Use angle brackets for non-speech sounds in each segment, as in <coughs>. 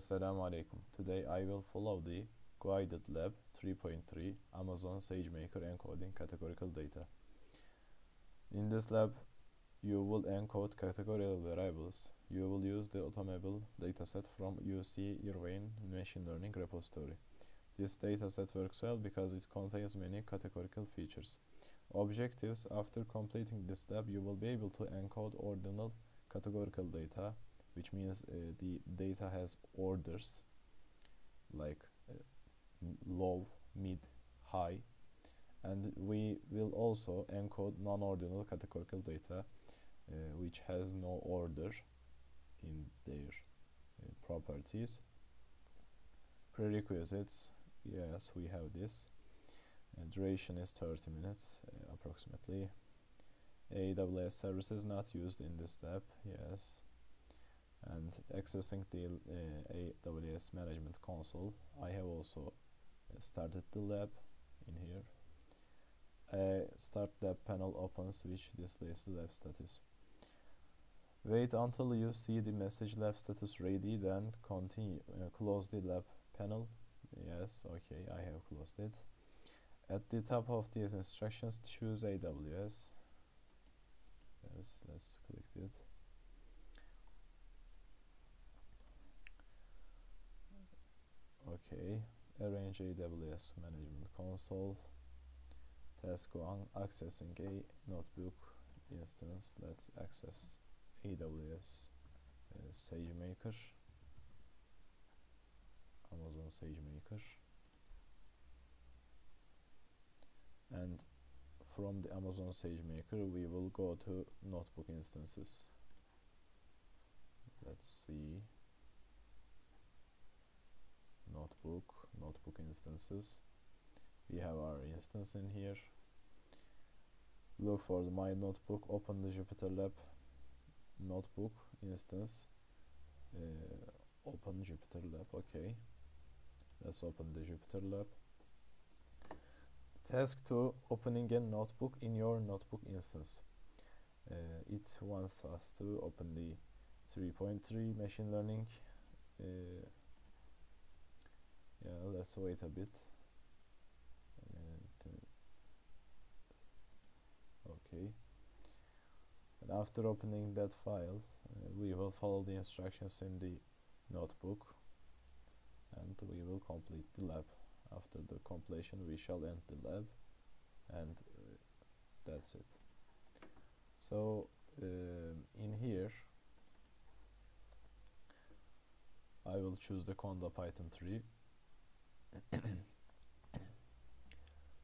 Assalamu alaikum. Today I will follow the guided lab 3.3 Amazon SageMaker encoding categorical data. In this lab, you will encode categorical variables. You will use the automable dataset from UC Irvine Machine Learning repository. This dataset works well because it contains many categorical features. Objectives After completing this lab, you will be able to encode ordinal categorical data which means uh, the data has orders like uh, low, mid, high. And we will also encode non-ordinal categorical data uh, which has no order in their uh, properties. Prerequisites yes we have this. Uh, duration is 30 minutes uh, approximately. AWS services not used in this step yes and accessing the uh, AWS Management Console. I have also uh, started the lab in here. Uh, start lab panel opens which displays the lab status. Wait until you see the message lab status ready then continue uh, close the lab panel. Yes, okay, I have closed it. At the top of these instructions choose AWS. Yes, let's click it. Okay. Arrange AWS management console. Task 1 accessing a notebook. Instance let's access AWS uh, SageMaker. Amazon SageMaker. And from the Amazon SageMaker we will go to notebook instances. Let's see notebook notebook instances. We have our instance in here. Look for the my notebook open the Jupyter Lab notebook instance. Uh, open Jupyter Lab okay. Let's open the Jupyter Lab. Task 2 opening a notebook in your notebook instance. Uh, it wants us to open the 3.3 machine learning uh, yeah let's wait a bit okay. And after opening that file uh, we will follow the instructions in the notebook and we will complete the lab. After the completion we shall end the lab and uh, that's it. So um, in here I will choose the Conda Python 3 <clears throat>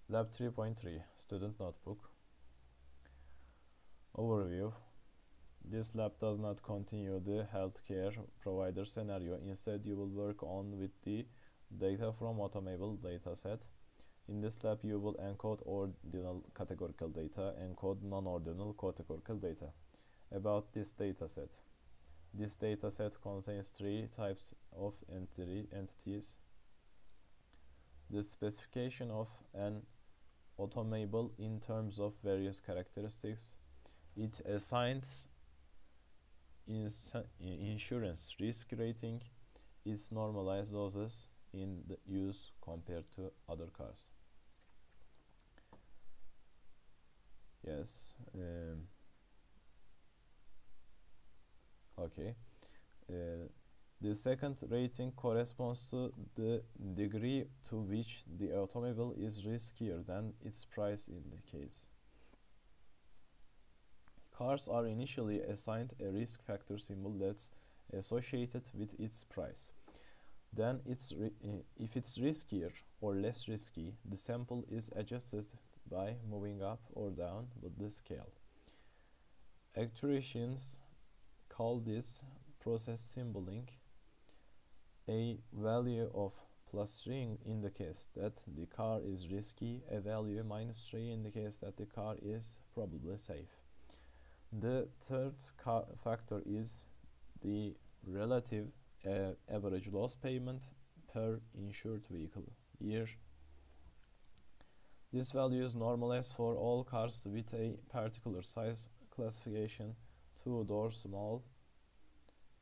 Lab 3.3 Student Notebook Overview This lab does not continue the healthcare provider scenario. Instead, you will work on with the data from automable dataset. In this lab, you will encode ordinal categorical data, encode non-ordinal categorical data. About this dataset. This dataset contains three types of entity entities the specification of an automable in terms of various characteristics. It assigns insurance risk rating, its normalized losses in use compared to other cars. Yes. Um, okay. Uh, the second rating corresponds to the degree to which the automobile is riskier than its price indicates. Cars are initially assigned a risk factor symbol that's associated with its price. Then, it's eh, if it's riskier or less risky, the sample is adjusted by moving up or down with the scale. Actuarians call this process symboling a value of plus 3 indicates that the car is risky, a value minus 3 indicates that the car is probably safe. The third factor is the relative uh, average loss payment per insured vehicle year. This value is normalized for all cars with a particular size classification, two-door small,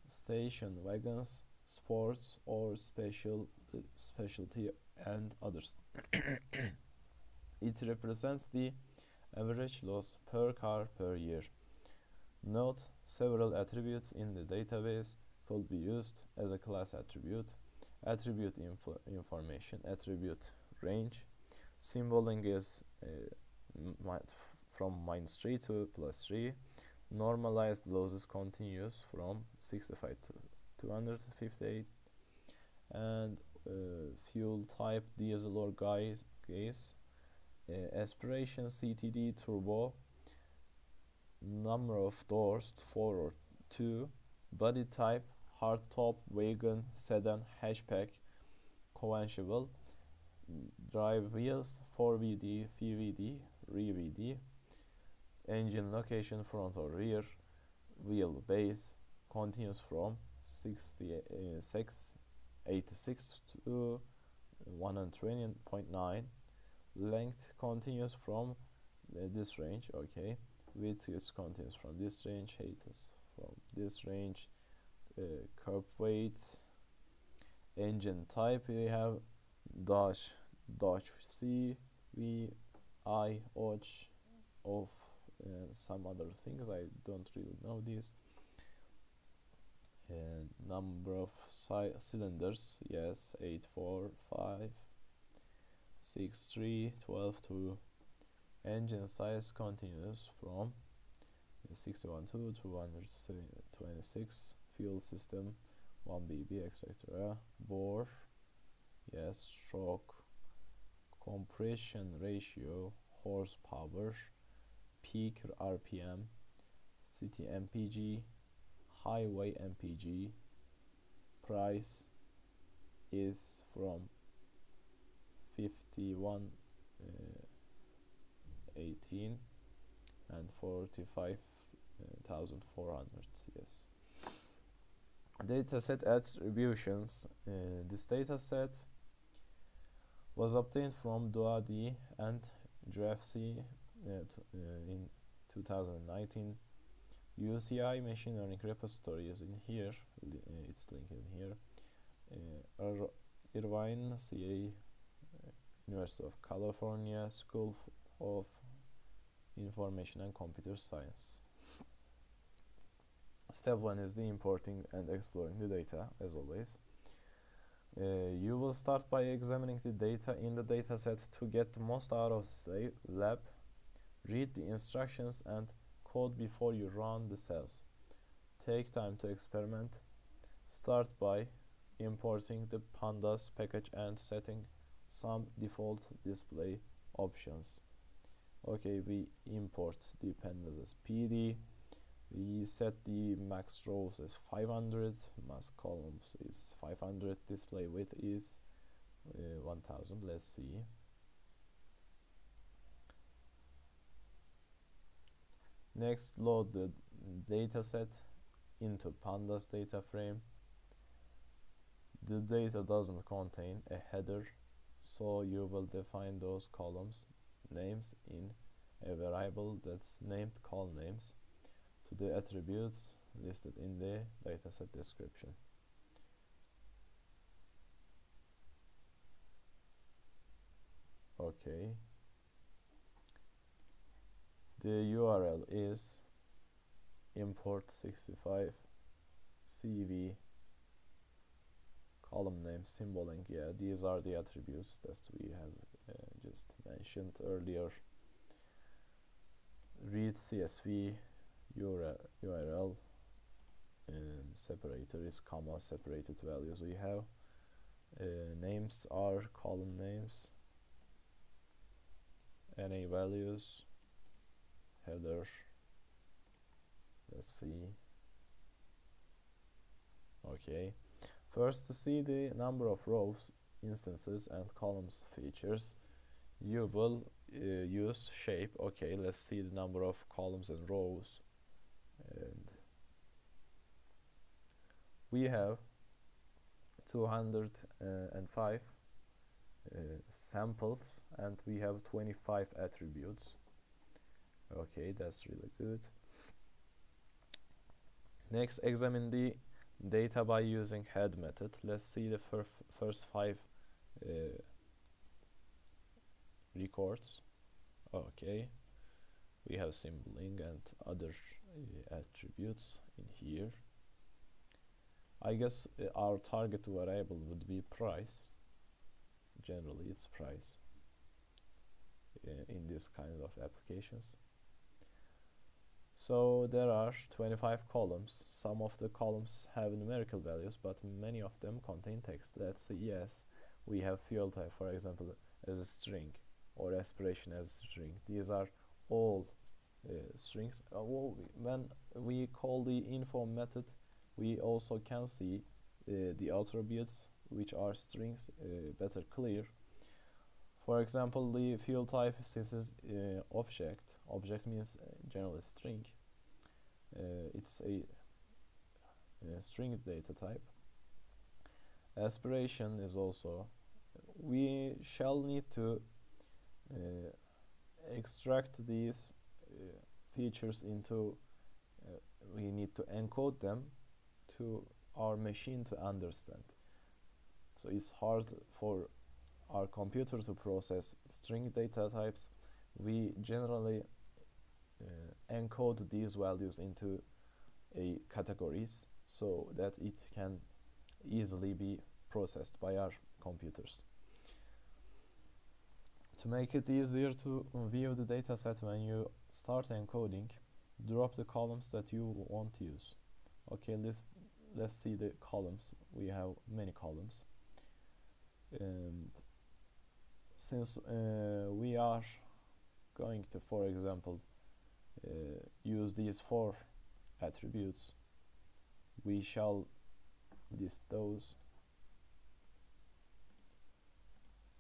station wagons, sports or special uh, specialty and others. <coughs> It represents the average loss per car per year. Note several attributes in the database could be used as a class attribute. Attribute info information attribute range. Symboling is uh, from minus 3 to plus 3 normalized losses continues from 65 to 258 and uh, fuel type diesel or gas, gas uh, aspiration CTD turbo number of doors 4 or 2 body type hardtop wagon sedan hatchback conventional drive wheels 4VD, VVD, RVD, engine location front or rear, wheel base continues from 66 86 to 120.9 length continues from uh, this range okay? Width is continues from this range height is from this range uh, curb weight engine type we have Dodge Dodge C V I Och of uh, some other things. I don't really know these uh, number of cylinders yes 8 4 5 6 3 12 2 engine size continues from 61 to 226 fuel system 1 bb etc bore yes stroke. Compression ratio horsepower. Peak rpm city mpg highway mpg price is from 51 uh, 18 and 45,400 yes. Dataset attributions uh, this dataset was obtained from Dua D and Graff C uh, uh, in 2019 UCI machine learning repository is in here. Uh, it's linked in here. Uh, Irvine CA uh, University of California School of Information and Computer Science. Step one is the importing and exploring the data as always. Uh, you will start by examining the data in the dataset to get the most out of the lab. Read the instructions and code before you run the cells. Take time to experiment. Start by importing the pandas package and setting some default display options. Okay we import the pandas as pd we set the max rows as 500 max columns is 500 display width is uh, 1000 let's see next load the dataset into pandas data frame the data doesn't contain a header so you will define those columns names in a variable that's named call names to the attributes listed in the dataset description. Okay. The URL is import 65 CV column name symboling yeah these are the attributes that we have uh, just mentioned earlier. Read CSV URL um, separator is comma separated values we have. Uh, names are column names. NA values header let's see. Okay. First to see the number of rows instances and columns features you will uh, use shape. Okay let's see the number of columns and rows. And we have 205 uh, samples and we have 25 attributes okay that's really good next examine the data by using head method. Let's see the fir first five uh, records. Okay, we have symboling and other uh, attributes in here. I guess uh, our target variable would be price. Generally, it's price uh, in this kind of applications. So there are 25 columns. Some of the columns have numerical values, but many of them contain text. Let's yes, we have fuel type, for example, as a string, or aspiration as a string. These are all uh, strings. Uh, well, when we call the info method, we also can see uh, the attributes, which are strings, uh, better clear. For example, the fuel type, since uh, object, object means uh, generally string. Uh, it's a, a, string data type. Aspiration is also, we shall need to uh, extract these uh, features into, uh, we need to encode them to our machine to understand. So it's hard for our computer to process string data types, we generally uh, encode these values into a categories so that it can easily be processed by our computers. To make it easier to view the dataset when you start encoding, drop the columns that you want to use. Okay, let's let's see the columns. We have many columns. And since uh, we are going to for example uh, use these four attributes we shall list those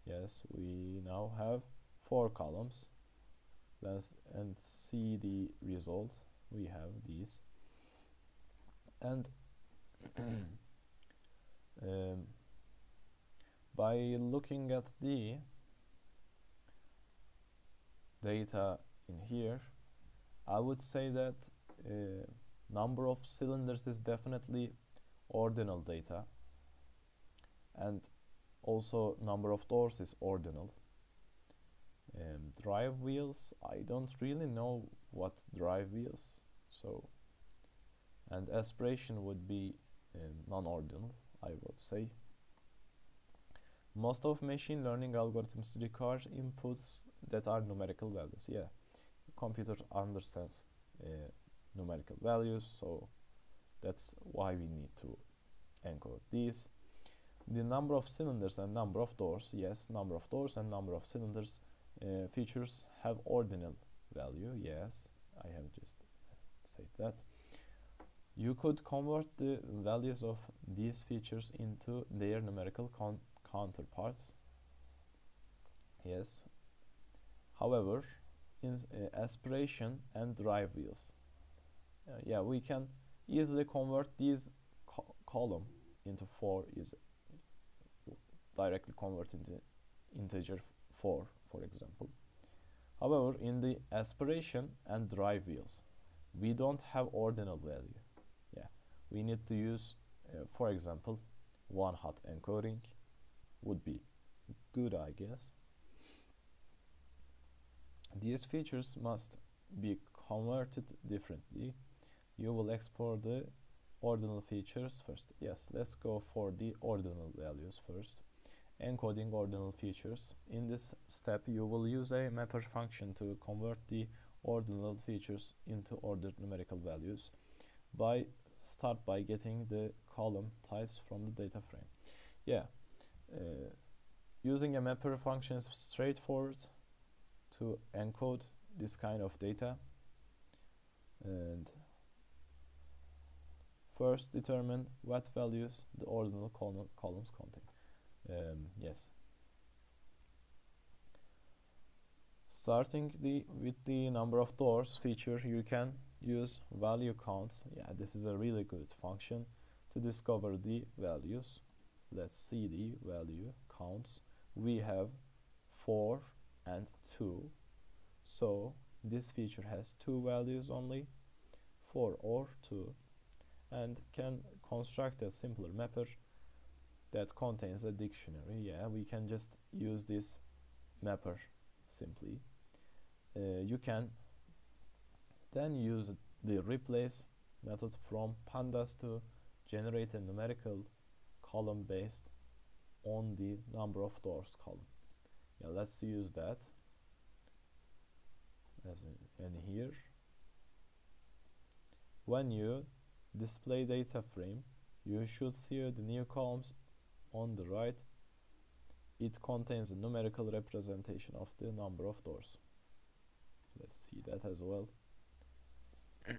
yes we now have four columns. Let's and see the result. We have these. And <clears throat> um, by looking at the data in here I would say that uh, number of cylinders is definitely ordinal data. And also number of doors is ordinal. Um, drive wheels I don't really know what drive wheels so and aspiration would be um, non-ordinal I would say most of machine learning algorithms require inputs that are numerical values. Yeah, computer understands uh, numerical values, so that's why we need to encode these. The number of cylinders and number of doors, yes, number of doors and number of cylinders uh, features have ordinal value, yes, I have just said that. You could convert the values of these features into their numerical counterparts yes. However in uh, aspiration and drive wheels. Uh, yeah we can easily convert these co column into 4 is directly converted into integer 4 for example. However in the aspiration and drive wheels we don't have ordinal value. Yeah we need to use uh, for example one hot encoding would be good I guess. These features must be converted differently. You will export the ordinal features first. Yes, let's go for the ordinal values first. Encoding ordinal features. In this step, you will use a mapper function to convert the ordinal features into ordered numerical values by start by getting the column types from the data frame. Yeah, using a mapper function is straightforward to encode this kind of data and first determine what values the ordinal col columns contain. Um, yes. Starting the with the number of doors feature, you can use value counts. Yeah, this is a really good function to discover the values let's see the value counts. We have 4 and 2 so this feature has two values only 4 or 2 and can construct a simpler mapper that contains a dictionary. Yeah we can just use this mapper simply. Uh, you can then use the replace method from pandas to generate a numerical column based on the number of doors column. Yeah let's use that as in, in here. When you display data frame you should see the new columns on the right. It contains a numerical representation of the number of doors. Let's see that as well. <coughs>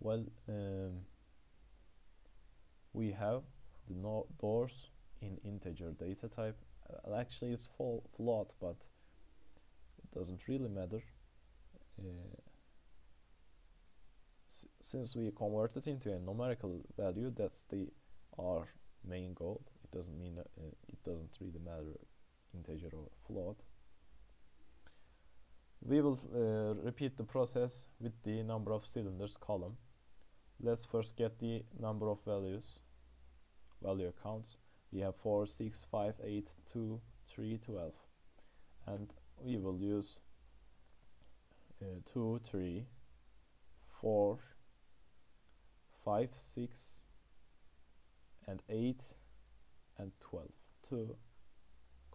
Well um, we have the no doors in integer data type. Uh, actually it's full float but it doesn't really matter. Uh, since we convert it into a numerical value that's the our main goal. It doesn't mean uh, it doesn't really matter integer or float we will uh, repeat the process with the number of cylinders column. Let's first get the number of values value counts we have 4 6 5 8 2 3 12 and we will use uh, 2 3 4 5 6 and 8 and 12 to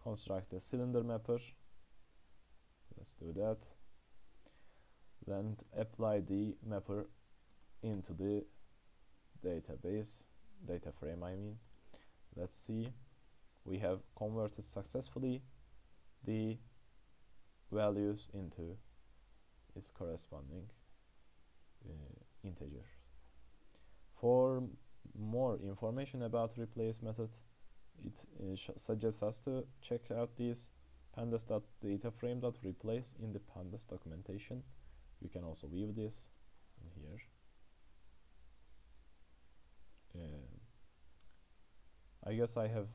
construct a cylinder mapper let's do that. Then apply the mapper into the database data frame I mean. Let's see. We have converted successfully the values into its corresponding uh, integers. For more information about replace method it uh, suggests us to check out this pandas.dataframe.replace in the pandas documentation. You can also view this here I guess I have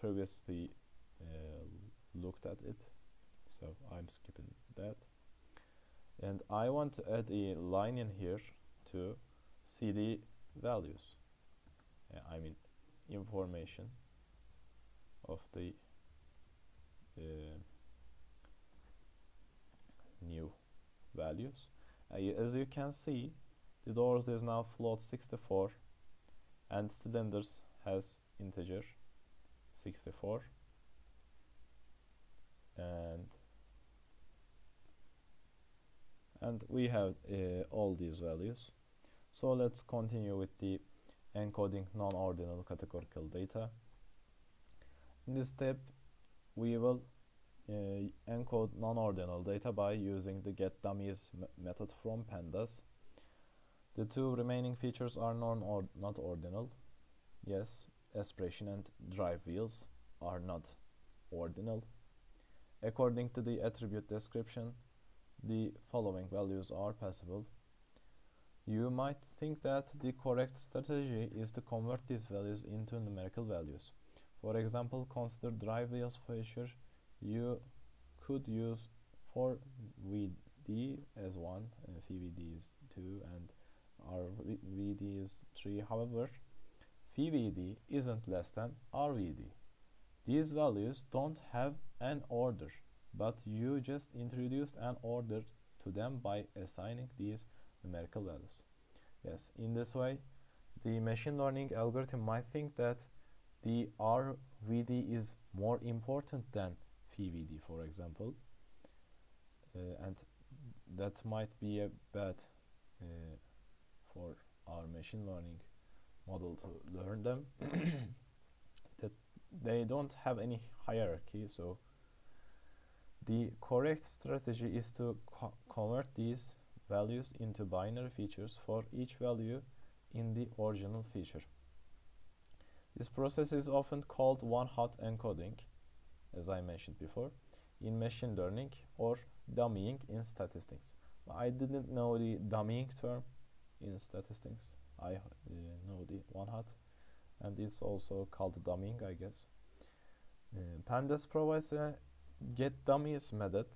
previously uh, looked at it so I'm skipping that. And I want to add a line in here to see the values. Uh, I mean information of the uh, new values. Uh, as you can see the doors is now float 64 and cylinders has integer 64 and and we have uh, all these values. So let's continue with the encoding non-ordinal categorical data. In this step we will uh, encode non-ordinal data by using the get dummies method from pandas the two remaining features are non not ordinal yes aspiration and drive wheels are not ordinal according to the attribute description the following values are possible. You might think that the correct strategy is to convert these values into numerical values. For example, consider drive wheels feature. You could use for VD as 1, uh, VVD is 2, and RVD is 3. However, VVD isn't less than RVD. These values don't have an order but you just introduced an order to them by assigning these numerical values. Yes, in this way, the machine learning algorithm might think that the RVD is more important than VVD, for example, uh, and that might be a bad uh, for our machine learning model to learn them. <clears throat> that they don't have any hierarchy, so the correct strategy is to co convert these values into binary features for each value in the original feature. This process is often called one-hot encoding, as I mentioned before, in machine learning or dummying in statistics. I didn't know the dummying term in statistics. I uh, know the one-hot, and it's also called dummying, I guess. Uh, Pandas provides a get dummies method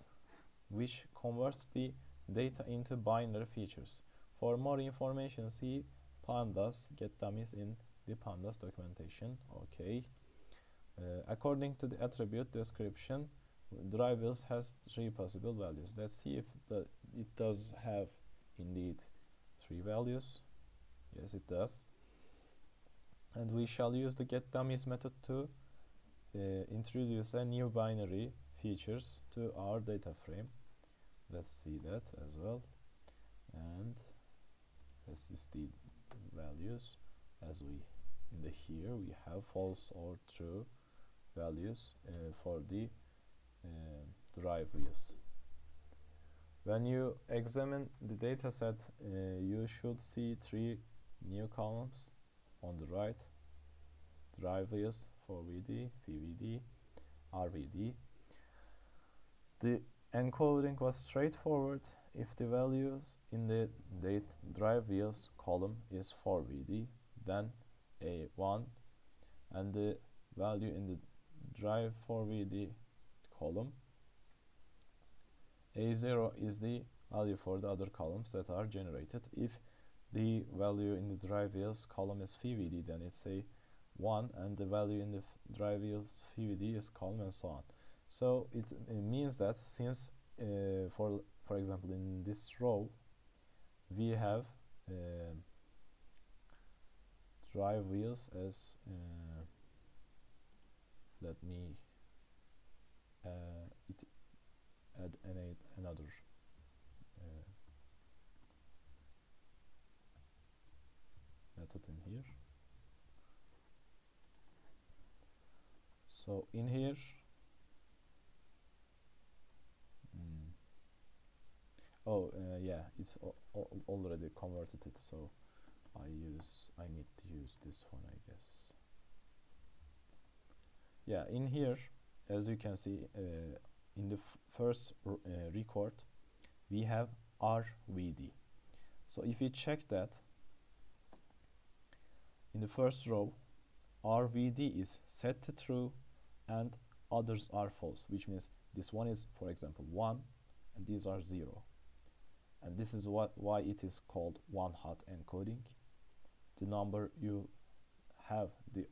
which converts the data into binary features. For more information see pandas get dummies in the pandas documentation okay uh, according to the attribute description wheels has three possible values let's see if the, it does have indeed three values. Yes it does. And we shall use the get dummies method to uh, introduce a new binary features to our data frame. Let's see that as well. And this is the values. As we in the here we have false or true values uh, for the uh, drive wheels when you examine the data set uh, you should see three new columns. On the right drive wheels for VD, VVD, RVD the encoding was straightforward. If the values in the date drive wheels column is for VD then A1 and the value in the drive for VD column A0 is the value for the other columns that are generated. If the value in the drive wheels column is VVD then it's a 1 and the value in the drive wheels VVD is column and so on. So it, it means that since uh, for for example in this row we have uh, drive wheels as uh, let me uh, add an another uh, method in here. So in here oh uh, yeah it's already converted it so I use I need to use this one I guess. Yeah in here as you can see uh, in the first uh, record we have RVD so if we check that in the first row RVD is set to true and others are false which means this one is for example 1 and these are 0 and this is what why it is called one hot encoding. The number you have the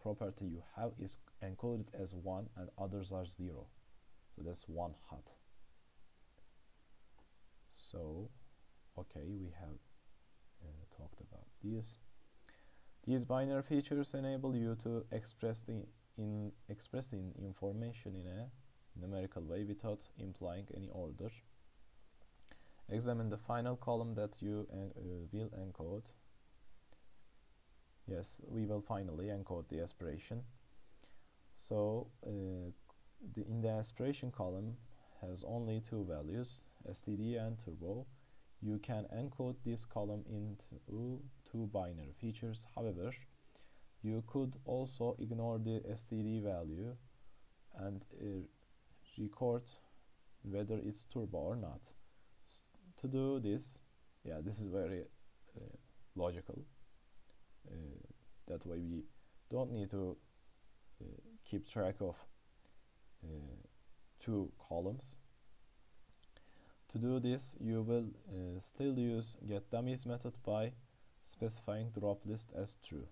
property you have is encoded as 1 and others are 0 so that's one hot so okay we have uh, talked about these. These binary features enable you to express the in expressing information in a numerical way without implying any order. Examine the final column that you uh, will encode. Yes we will finally encode the aspiration. So uh, the, in the aspiration column has only two values std and turbo. You can encode this column into two binary features. However you could also ignore the std value and uh, record whether it's turbo or not. To do this yeah this is very uh, logical. Uh, that way we don't need to uh, keep track of two columns. To do this you will uh, still use get dummies method by specifying drop list as true.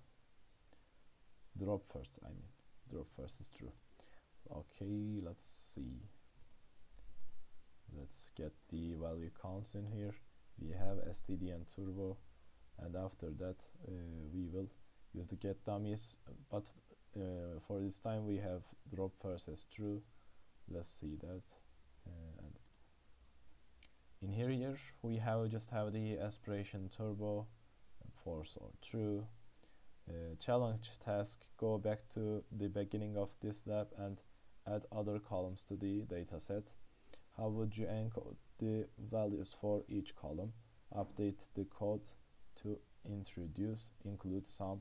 Drop first I mean. Drop first is true. Okay let's see. Let's get the value counts in here. We have std and turbo. And after that uh, we will use the get dummies but uh, for this time we have drop first as true let's see that. Uh, and in here, here we have just have the aspiration turbo force or true uh, challenge task go back to the beginning of this lab and add other columns to the dataset how would you encode the values for each column? Update the code to introduce include some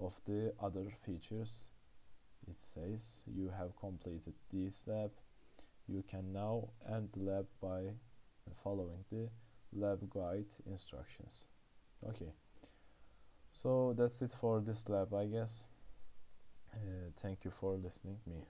of the other features. It says you have completed this lab. You can now end the lab by following the lab guide instructions. Okay. So that's it for this lab i guess. Uh, thank you for listening me